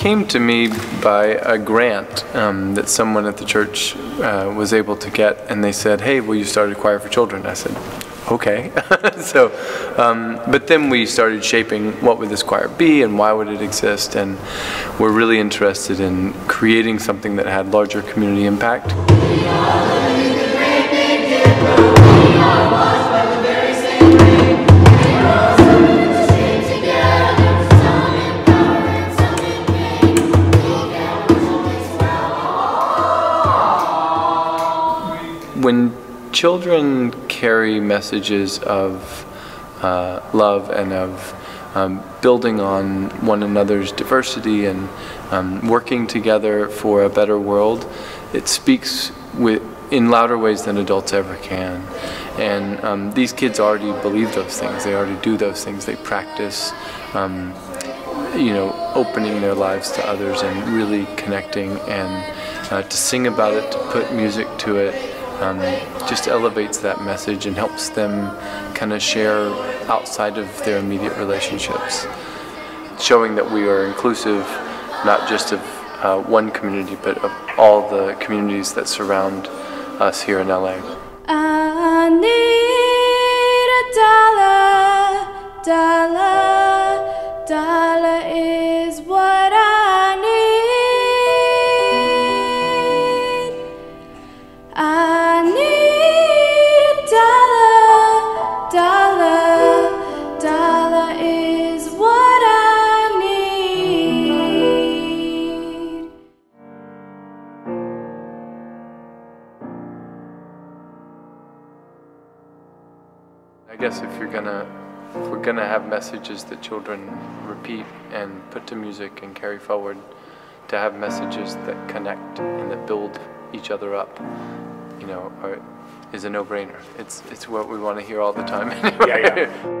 came to me by a grant um, that someone at the church uh, was able to get, and they said, "Hey, will you start a choir for children?" I said, "Okay." so, um, but then we started shaping what would this choir be and why would it exist, and we're really interested in creating something that had larger community impact. When children carry messages of uh, love and of um, building on one another's diversity and um, working together for a better world, it speaks with, in louder ways than adults ever can. And um, these kids already believe those things. They already do those things. They practice, um, you know, opening their lives to others and really connecting and uh, to sing about it, to put music to it, um, just elevates that message and helps them kind of share outside of their immediate relationships. Showing that we are inclusive, not just of uh, one community, but of all the communities that surround us here in LA. Guess if you're gonna, if we're gonna have messages that children repeat and put to music and carry forward, to have messages that connect and that build each other up, you know, are, is a no-brainer. It's it's what we want to hear all the time. Anyway. Yeah, yeah.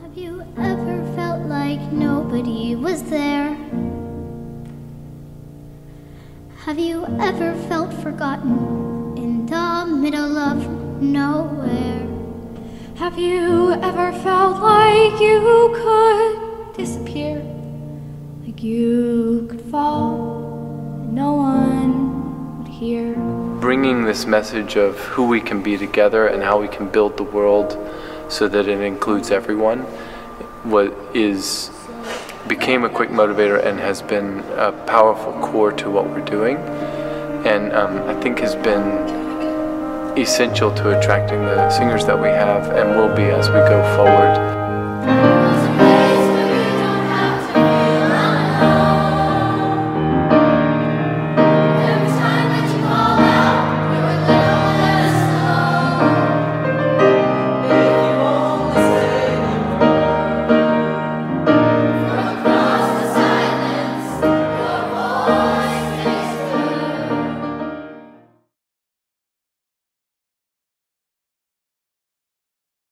Have you ever felt like nobody was there? Have you ever felt forgotten in the middle of nowhere? Have you ever felt like you could disappear? Like you could fall and no one would hear? bringing this message of who we can be together and how we can build the world so that it includes everyone what is became a quick motivator and has been a powerful core to what we're doing and um, I think has been essential to attracting the singers that we have and will be as we go forward.